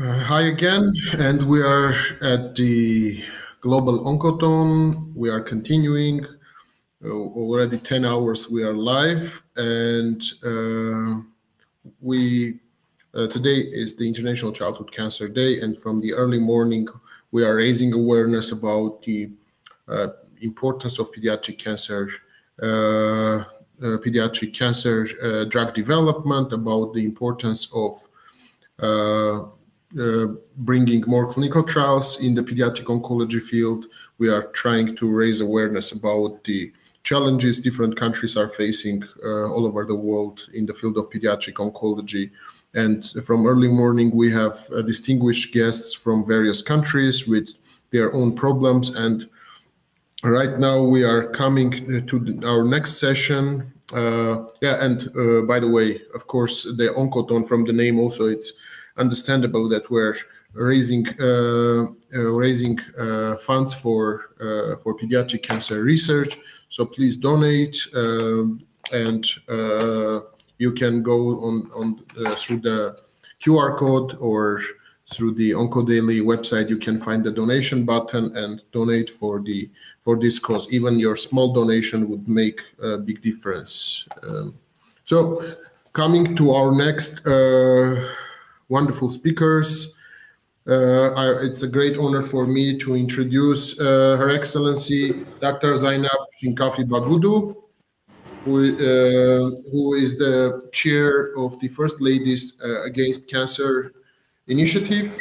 Uh, hi again, and we are at the Global Oncothon. We are continuing. Uh, already 10 hours we are live, and uh, we uh, today is the International Childhood Cancer Day, and from the early morning we are raising awareness about the uh, importance of pediatric cancer. Uh, pediatric cancer drug development, about the importance of bringing more clinical trials in the pediatric oncology field. We are trying to raise awareness about the challenges different countries are facing uh, all over the world in the field of pediatric oncology. And from early morning, we have uh, distinguished guests from various countries with their own problems. And right now, we are coming to our next session. Uh, yeah, and uh, by the way, of course, the oncothon from the name also it's understandable that we're raising uh, uh, raising uh, funds for for pediatric cancer research. So please donate, um, and you can go on on through the QR code or through the OncoDaily website, you can find the donation button and donate for the for this cause. Even your small donation would make a big difference. Um, so, coming to our next uh, wonderful speakers. Uh, I, it's a great honor for me to introduce uh, Her Excellency Dr. Zainab Shinkafi Bagudu, who, uh, who is the chair of the First Ladies uh, Against Cancer Initiative.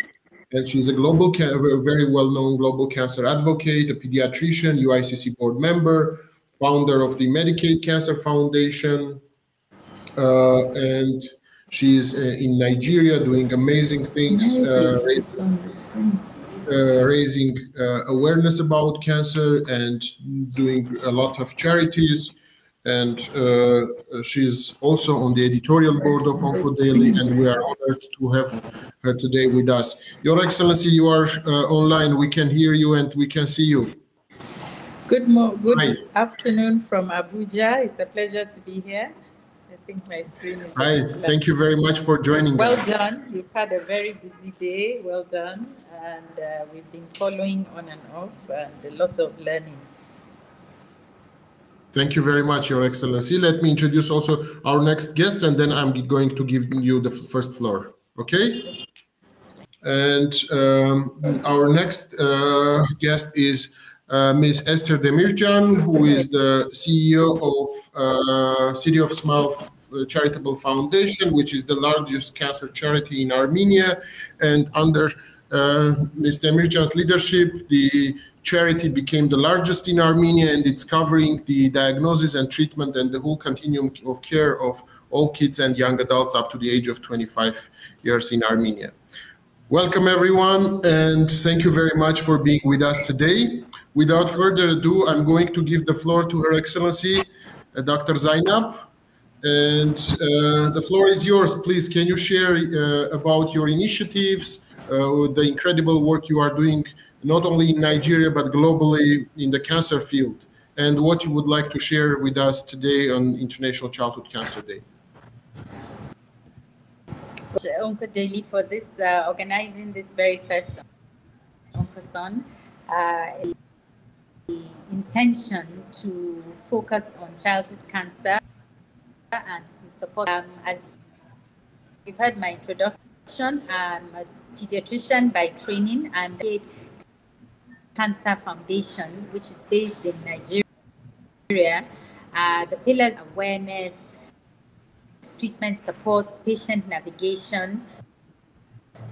And she's a global, a very well-known global cancer advocate, a pediatrician, UICC board member, founder of the Medicaid Cancer Foundation, uh, and she is uh, in Nigeria doing amazing things, uh, uh, raising awareness about cancer and doing a lot of charities. And she's also on the editorial board of OncoDaily, and we are honored to have her today with us. Your Excellency, you are online. We can hear you and we can see you. Good, mo- good afternoon from Abuja. It's a pleasure to be here think my screen is. Hi, thank you very much for joining well us. Well done. You've had a very busy day. Well done. And uh, we've been following on and off and lots of learning. Thank you very much, Your Excellency. Let me introduce also our next guest, and then I'm going to give you the first floor. Okay? And um, our next uh, guest is uh, Ms. Ester Demirtshyan, who is the CEO of uh, City of Smile Charitable Foundation, which is the largest cancer charity in Armenia. And under uh, Mr. Mirjan's leadership, the charity became the largest in Armenia and it's covering the diagnosis and treatment and the whole continuum of care of all kids and young adults up to the age of 25 years in Armenia. Welcome, everyone, and thank you very much for being with us today. Without further ado, I'm going to give the floor to Her Excellency, uh, Dr. Zainab. And uh, the floor is yours. Please, can you share uh, about your initiatives, uh, the incredible work you are doing, not only in Nigeria, but globally in the cancer field, and what you would like to share with us today on International Childhood Cancer Day? Uncle OncoDaily for this, uh, organizing this very first Oncothon. Uh, the intention to focus on childhood cancer and to support um, as you've heard my introduction i'm a pediatrician by training and cancer foundation which is based in nigeria. Uh, the pillars awareness treatment supports patient navigation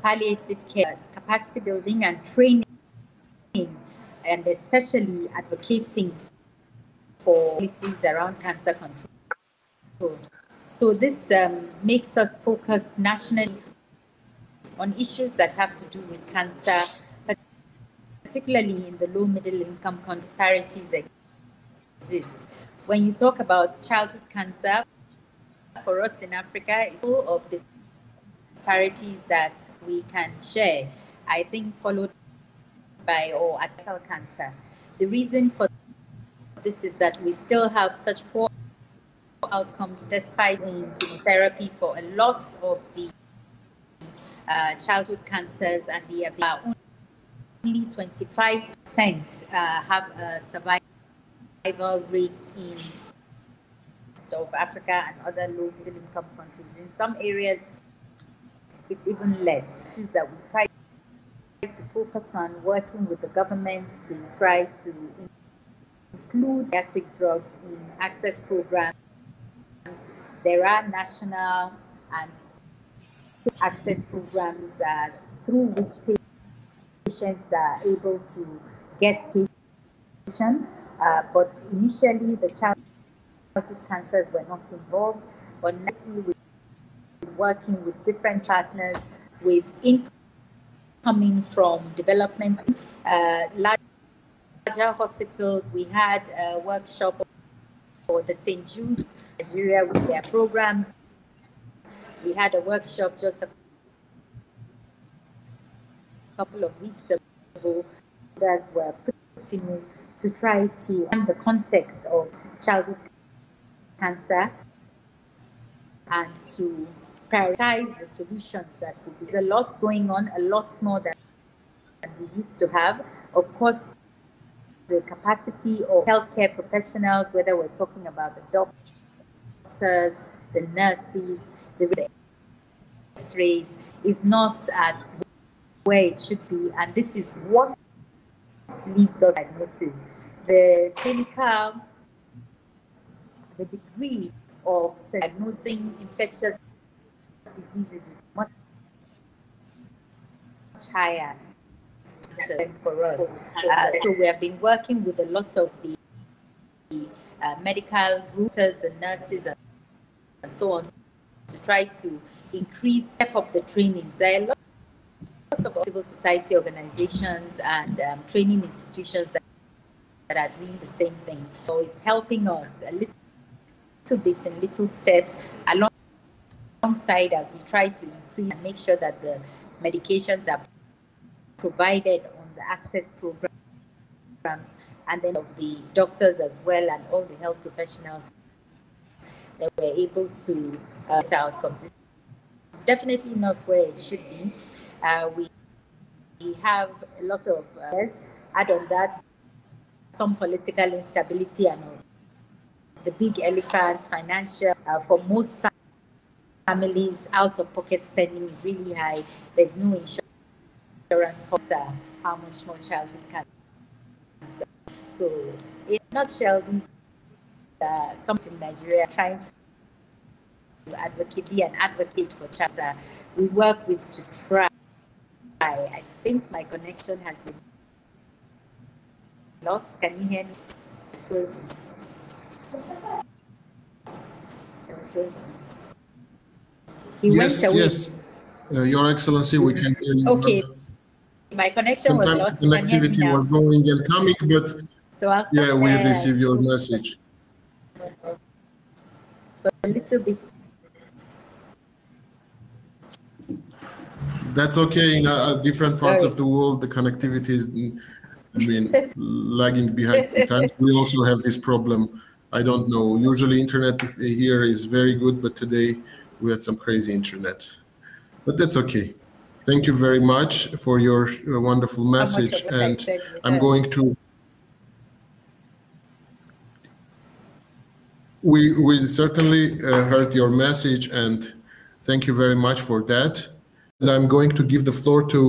palliative care capacity building and training and especially advocating for policies around cancer control so this um, makes us focus nationally on issues that have to do with cancer, particularly in the low middle income disparities that exist. When you talk about childhood cancer, for us in Africa, it's all of disparities that we can share, I think followed by or adult cancer. The reason for this is that we still have such poor outcomes despite chemotherapy for a lot of the uh, childhood cancers, and the uh, only 25% uh, have a survival rates in of Africa and other low middle income countries. In some areas, it's even less. Is that we try to focus on working with the government to try to include pediatric drugs in access programs. There are national and access programs that through which patients are able to get patient. Uh, but initially, the childhood cancers were not involved. But now we're working with different partners, with incoming from development, uh, larger hospitals. We had a workshop for the St. Jude's Nigeria with their programs. We had a workshop just a couple of weeks ago as were putting to try to and the context of childhood cancer and to prioritize the solutions that will be. There's a lot going on, a lot more than we used to have. Of course, the capacity of healthcare professionals, whether we're talking about the doctors, the nurses, the x-rays, is not at where it should be. And this is what leads us diagnosis. The clinical, the degree of diagnosing infectious diseases is much, higher for us. Uh, so we have been working with a lot of the uh, medical groups, the nurses, and, and so on, to try to increase, step up the trainings. There are lots of civil society organizations and um, training institutions that, that are doing the same thing. So it's helping us a little, little bit in little steps along alongside as we try to increase and make sure that the medications are provided on the access programs and then of the doctors as well and all the health professionals that we're able to uh, outcomes. It's definitely not where it should be. Uh, we, we have a lot of uh, add on that some political instability and the big elephants, financial uh, for most families out of pocket spending is really high. There's no insurance cover how much more childhood can. So, in a nutshell, these are something in Nigeria trying to advocate, be an advocate for child. We work with to try. I think my connection has been lost. Can you hear me? He yes, yes. Uh, Your Excellency, we can hear you. Okay. My connection Sometimes was lost. the connectivity was going and coming, but so yeah, we received your message. So a little bit. That's okay. In uh, different parts Sorry. of the world, the connectivity is, I mean, lagging behind sometimes. We also have this problem. I don't know. Usually, internet here is very good, but today we had some crazy internet, but that's okay. Thank you very much for your uh, wonderful message, and I'm going to. We we certainly uh, heard your message, and thank you very much for that. And I'm going to give the floor to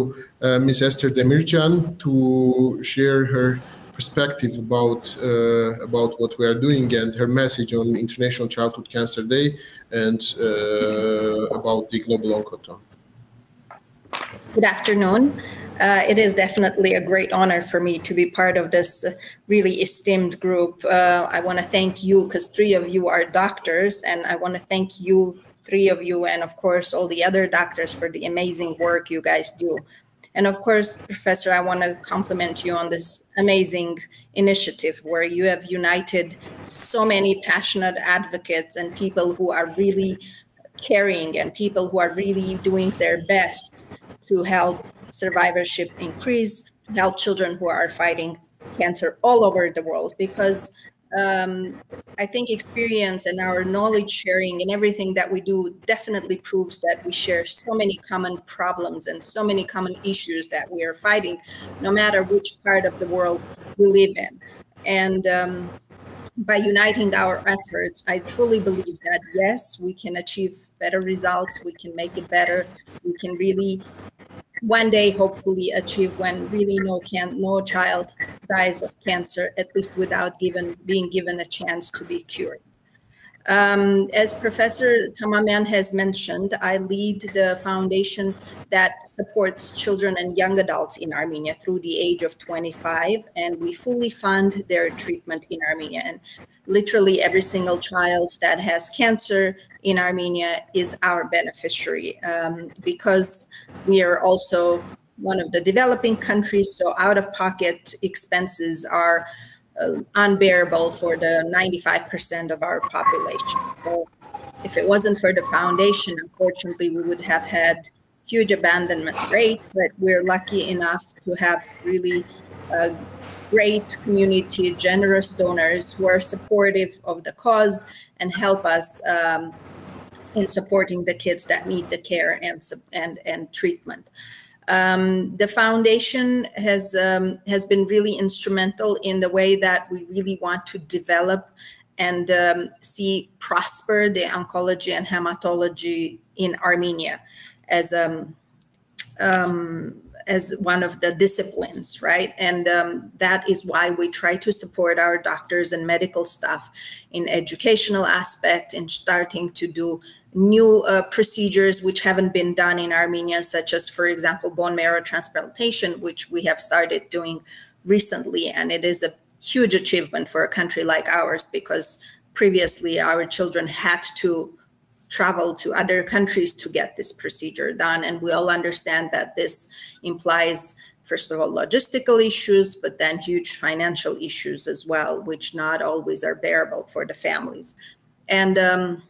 uh, Ms. Ester Demirtshyan to share her perspective about uh, about what we are doing and her message on International Childhood Cancer Day and uh, about the Global Oncothon. Good afternoon. Uh, it is definitely a great honor for me to be part of this really esteemed group. Uh, I want to thank you because three of you are doctors, and I want to thank you, three of you, and of course, all the other doctors for the amazing work you guys do. And of course, Professor, I want to compliment you on this amazing initiative where you have united so many passionate advocates and people who are really caring and people who are really doing their best to help survivorship increase, to help children who are fighting cancer all over the world. Because um, I think experience and our knowledge sharing and everything that we do definitely proves that we share so many common problems and so many common issues that we are fighting, no matter which part of the world we live in. And um, by uniting our efforts, I truly believe that yes, we can achieve better results, we can make it better, we can really one day hopefully achieve when really no can no child dies of cancer at least without given being given a chance to be cured um, as Professor Tamamyan has mentioned, I lead the foundation that supports children and young adults in Armenia through the age of 25, and we fully fund their treatment in Armenia. And literally every single child that has cancer in Armenia is our beneficiary um, because we are also one of the developing countries, so out of pocket expenses are unbearable for the 95% of our population. So if it wasn't for the foundation, unfortunately, we would have had huge abandonment rate, but we're lucky enough to have really uh, great community, generous donors who are supportive of the cause and help us um, in supporting the kids that need the care and, and, and treatment. Um, the foundation has um, has been really instrumental in the way that we really want to develop and um, see prosper the oncology and hematology in Armenia as um, um, as one of the disciplines, right? And um, that is why we try to support our doctors and medical staff in educational aspect and starting to do new uh, procedures which haven't been done in Armenia, such as, for example, bone marrow transplantation, which we have started doing recently. And it is a huge achievement for a country like ours because previously our children had to travel to other countries to get this procedure done. And we all understand that this implies, first of all, logistical issues, but then huge financial issues as well, which not always are bearable for the families. And um,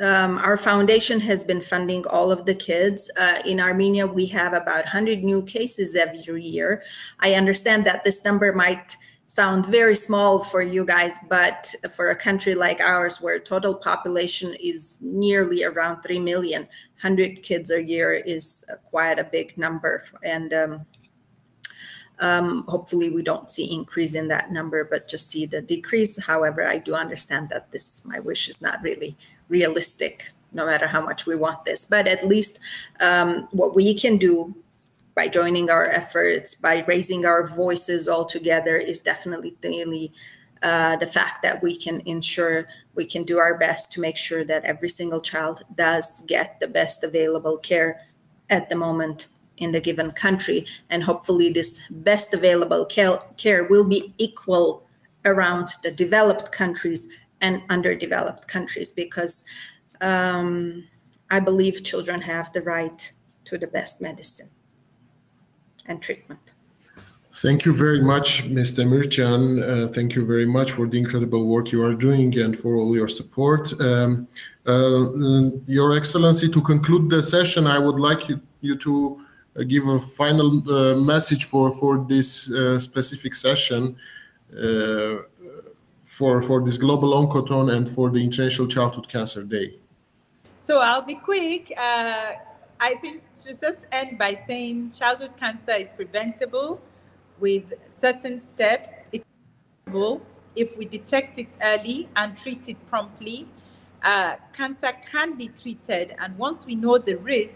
um, our foundation has been funding all of the kids. Uh, in Armenia, we have about 100 new cases every year. I understand that this number might sound very small for you guys, but for a country like ours, where total population is nearly around 3 million, 100 kids a year is quite a big number. And um, um, hopefully we don't see increase in that number, but just see the decrease. However, I do understand that this, my wish is not really realistic no matter how much we want this. But at least um, what we can do by joining our efforts by raising our voices all together is definitely the, uh, the fact that we can ensure we can do our best to make sure that every single child does get the best available care at the moment in the given country. And hopefully this best available care will be equal around the developed countries and underdeveloped countries because um, I believe children have the right to the best medicine and treatment. Thank you very much, Ms. Demirtshyan. Uh, thank you very much for the incredible work you are doing and for all your support. Um, uh, your Excellency, to conclude the session, I would like you, you to uh, give a final uh, message for, for this uh, specific session. For, for this Global Oncothon and for the International Childhood Cancer Day? So I'll be quick. Uh, I think to just end by saying childhood cancer is preventable with certain steps. It's preventable if we detect it early and treat it promptly. Uh, cancer can be treated, and once we know the risk,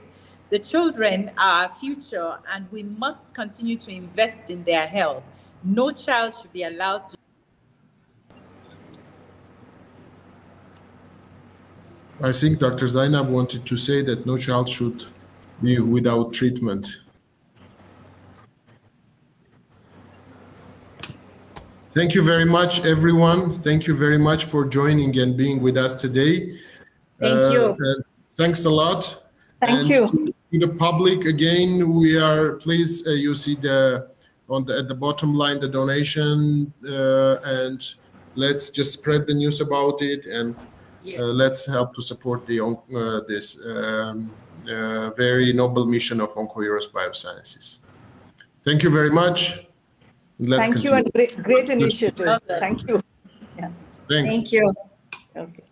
the children are our future, and we must continue to invest in their health. No child should be allowed to I think Dr. Zainab wanted to say that no child should be without treatment. Thank you very much, everyone. Thank you very much for joining and being with us today. Thank uh, you. thanks a lot. Thank and you. To, to, the public, again, we are pleased. Uh, you see the on the at the bottom line the donation, uh, and let's just spread the news about it and yeah. Uh, let's help to support the uh, this um, uh, very noble mission of OncoHeroes Biosciences. Thank you very much. Let's Thank continue. you and great, great initiative. Thank you. Thanks. Thank you. Okay.